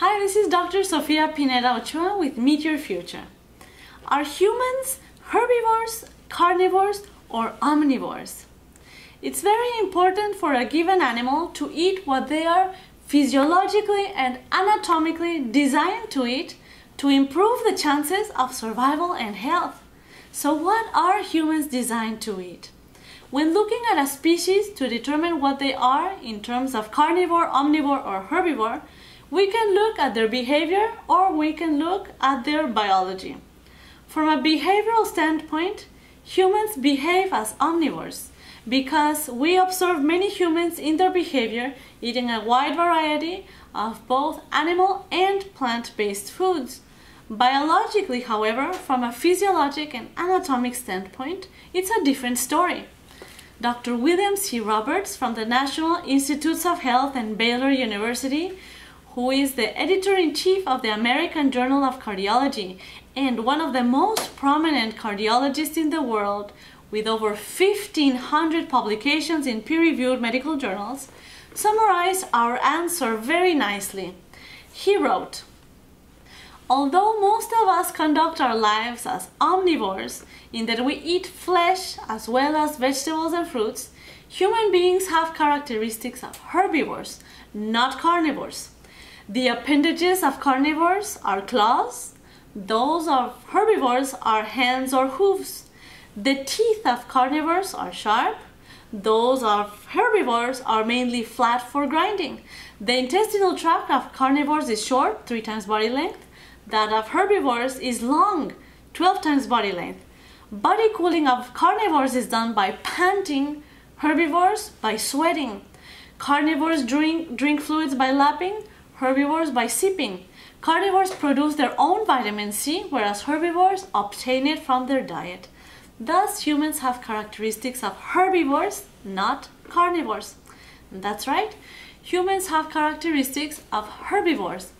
Hi, this is Dr. Sofia Pineda Ochoa with Meat Your Future. Are humans herbivores, carnivores, or omnivores? It's very important for a given animal to eat what they are physiologically and anatomically designed to eat to improve the chances of survival and health. So what are humans designed to eat? When looking at a species to determine what they are in terms of carnivore, omnivore, or herbivore, we can look at their behavior or we can look at their biology. From a behavioral standpoint, humans behave as omnivores because we observe many humans in their behavior eating a wide variety of both animal and plant-based foods. Biologically, however, from a physiologic and anatomic standpoint, it's a different story. Dr. William C. Roberts from the National Institutes of Health and Baylor University, who is the editor-in-chief of the American Journal of Cardiology and one of the most prominent cardiologists in the world, with over 1,500 publications in peer-reviewed medical journals, summarized our answer very nicely. He wrote, Although most of us conduct our lives as omnivores, in that we eat flesh as well as vegetables and fruits, human beings have characteristics of herbivores, not carnivores. The appendages of carnivores are claws, those of herbivores are hands or hooves. The teeth of carnivores are sharp, those of herbivores are mainly flat for grinding. The intestinal tract of carnivores is short, three times body length, that of herbivores is long, 12 times body length. Body cooling of carnivores is done by panting, herbivores by sweating. Carnivores drink, drink fluids by lapping, herbivores by sipping. Carnivores produce their own vitamin C, whereas herbivores obtain it from their diet. Thus, humans have characteristics of herbivores, not carnivores. That's right, humans have characteristics of herbivores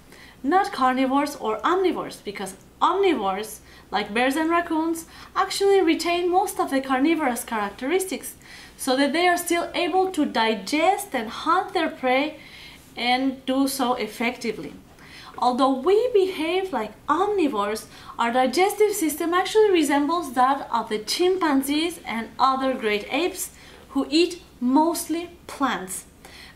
not carnivores or omnivores, because omnivores, like bears and raccoons, actually retain most of the carnivorous characteristics, so that they are still able to digest and hunt their prey and do so effectively. Although we behave like omnivores, our digestive system actually resembles that of the chimpanzees and other great apes who eat mostly plants.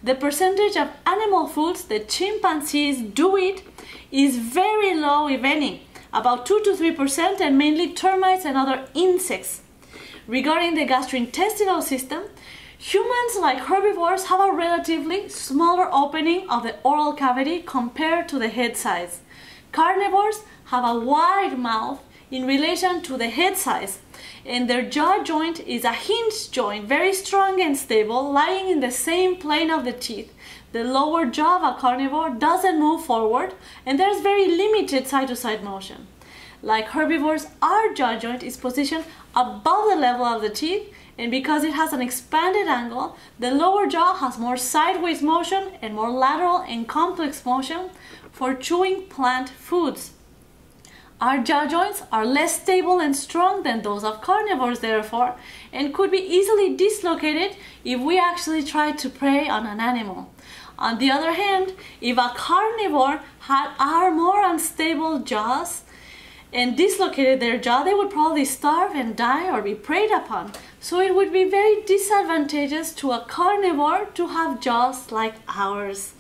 The percentage of animal foods that chimpanzees do eat is very low, if any, about 2 to 3%, and mainly termites and other insects. Regarding the gastrointestinal system, humans like herbivores have a relatively smaller opening of the oral cavity compared to the head size. Carnivores have a wide mouth in relation to the head size, and their jaw joint is a hinge joint, very strong and stable, lying in the same plane of the teeth the lower jaw of a carnivore doesn't move forward and there's very limited side-to-side -side motion. Like herbivores, our jaw joint is positioned above the level of the teeth and because it has an expanded angle, the lower jaw has more sideways motion and more lateral and complex motion for chewing plant foods. Our jaw joints are less stable and strong than those of carnivores therefore and could be easily dislocated if we actually tried to prey on an animal. On the other hand, if a carnivore had our more unstable jaws and dislocated their jaw, they would probably starve and die or be preyed upon. So it would be very disadvantageous to a carnivore to have jaws like ours.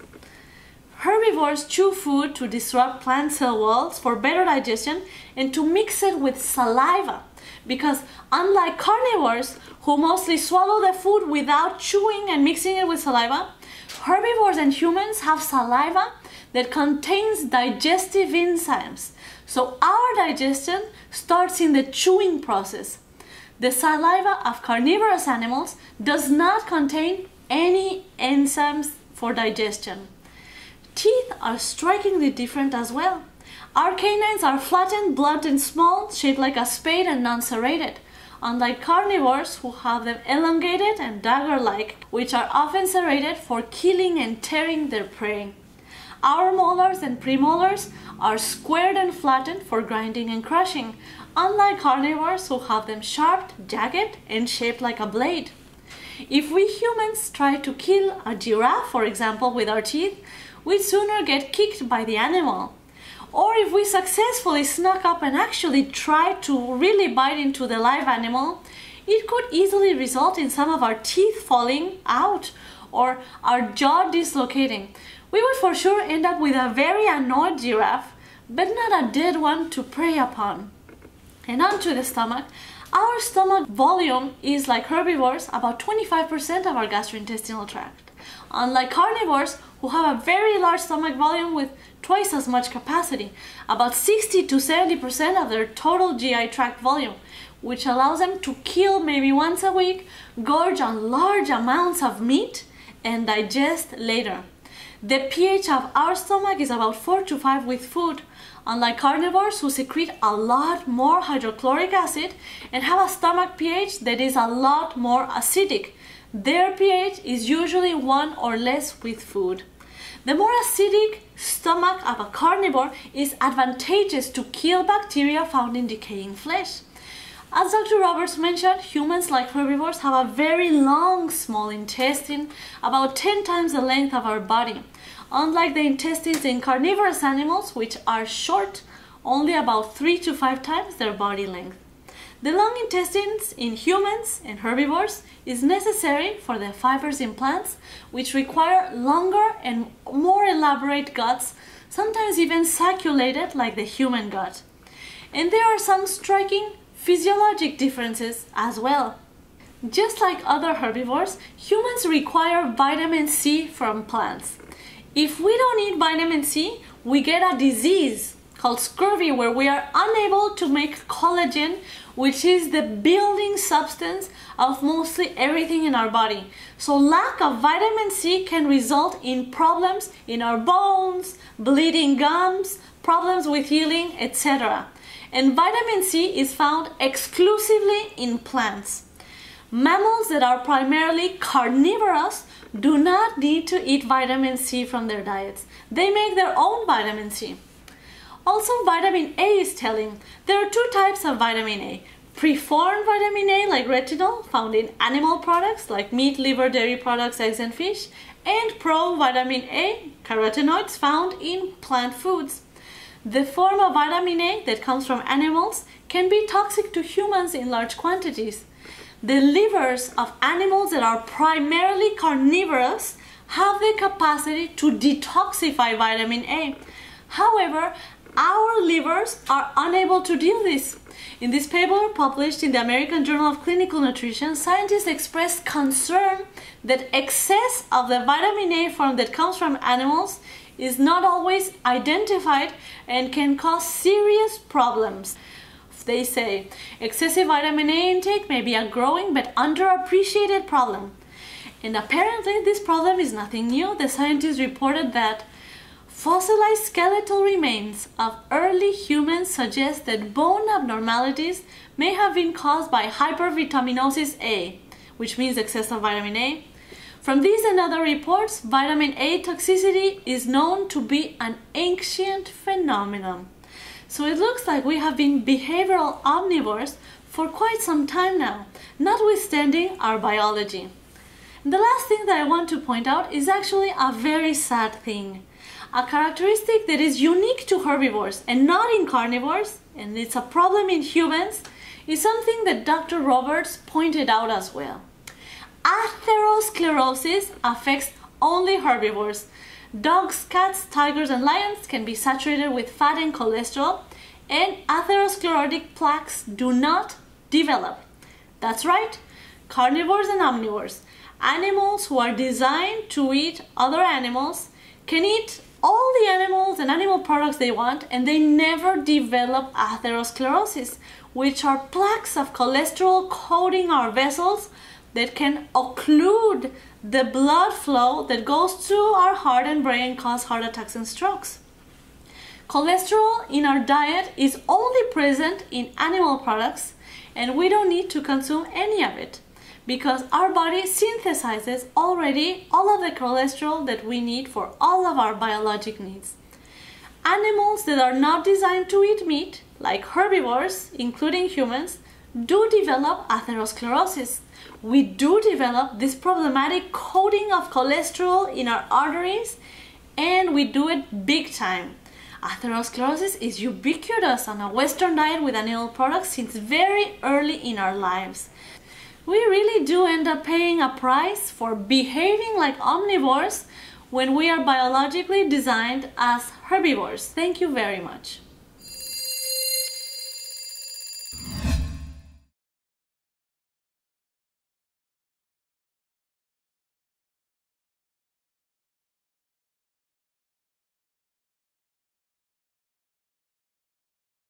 Herbivores chew food to disrupt plant cell walls for better digestion and to mix it with saliva because unlike carnivores who mostly swallow the food without chewing and mixing it with saliva, herbivores and humans have saliva that contains digestive enzymes. So our digestion starts in the chewing process. The saliva of carnivorous animals does not contain any enzymes for digestion. Teeth are strikingly different as well. Our canines are flattened, blunt and small, shaped like a spade and non-serrated unlike carnivores who have them elongated and dagger-like, which are often serrated for killing and tearing their prey. Our molars and premolars are squared and flattened for grinding and crushing, unlike carnivores who have them sharp, jagged, and shaped like a blade. If we humans try to kill a giraffe, for example, with our teeth, we'd sooner get kicked by the animal. Or if we successfully snuck up and actually tried to really bite into the live animal, it could easily result in some of our teeth falling out or our jaw dislocating. We would for sure end up with a very annoyed giraffe, but not a dead one to prey upon. And onto the stomach. Our stomach volume is like herbivores, about 25% of our gastrointestinal tract. Unlike carnivores, who have a very large stomach volume with twice as much capacity, about 60 to 70% of their total GI tract volume, which allows them to kill maybe once a week, gorge on large amounts of meat, and digest later. The pH of our stomach is about 4 to 5 with food, unlike carnivores who secrete a lot more hydrochloric acid and have a stomach pH that is a lot more acidic. Their pH is usually 1 or less with food. The more acidic stomach of a carnivore is advantageous to kill bacteria found in decaying flesh. As Dr. Roberts mentioned, humans like herbivores have a very long small intestine, about 10 times the length of our body. Unlike the intestines in carnivorous animals, which are short, only about 3 to 5 times their body length. The long intestines in humans and herbivores is necessary for the fibers in plants, which require longer and more elaborate guts, sometimes even sacculated like the human gut. And there are some striking physiologic differences as well. Just like other herbivores, humans require vitamin C from plants. If we don't eat vitamin C, we get a disease called scurvy where we are unable to make collagen, which is the building substance of mostly everything in our body. So lack of vitamin C can result in problems in our bones, bleeding gums, problems with healing, etc and vitamin C is found exclusively in plants. Mammals that are primarily carnivorous do not need to eat vitamin C from their diets. They make their own vitamin C. Also, vitamin A is telling. There are two types of vitamin A. Preformed vitamin A like retinol found in animal products like meat, liver, dairy products, eggs and fish and provitamin A carotenoids found in plant foods. The form of vitamin A that comes from animals can be toxic to humans in large quantities. The livers of animals that are primarily carnivorous have the capacity to detoxify vitamin A. However, our livers are unable to do this. In this paper published in the American Journal of Clinical Nutrition, scientists expressed concern that excess of the vitamin A form that comes from animals is not always identified and can cause serious problems. They say excessive vitamin A intake may be a growing but underappreciated problem. And apparently this problem is nothing new. The scientists reported that fossilized skeletal remains of early humans suggest that bone abnormalities may have been caused by hypervitaminosis A, which means excessive vitamin A, from these and other reports, vitamin A toxicity is known to be an ancient phenomenon. So it looks like we have been behavioral omnivores for quite some time now, notwithstanding our biology. The last thing that I want to point out is actually a very sad thing. A characteristic that is unique to herbivores and not in carnivores, and it's a problem in humans, is something that Dr. Roberts pointed out as well. Atherosclerosis affects only herbivores. Dogs, cats, tigers, and lions can be saturated with fat and cholesterol, and atherosclerotic plaques do not develop. That's right, carnivores and omnivores, animals who are designed to eat other animals, can eat all the animals and animal products they want and they never develop atherosclerosis, which are plaques of cholesterol coating our vessels that can occlude the blood flow that goes to our heart and brain cause heart attacks and strokes. Cholesterol in our diet is only present in animal products and we don't need to consume any of it because our body synthesizes already all of the cholesterol that we need for all of our biologic needs. Animals that are not designed to eat meat, like herbivores, including humans, do develop atherosclerosis. We do develop this problematic coating of cholesterol in our arteries and we do it big time. Atherosclerosis is ubiquitous on a Western diet with animal products since very early in our lives. We really do end up paying a price for behaving like omnivores when we are biologically designed as herbivores. Thank you very much.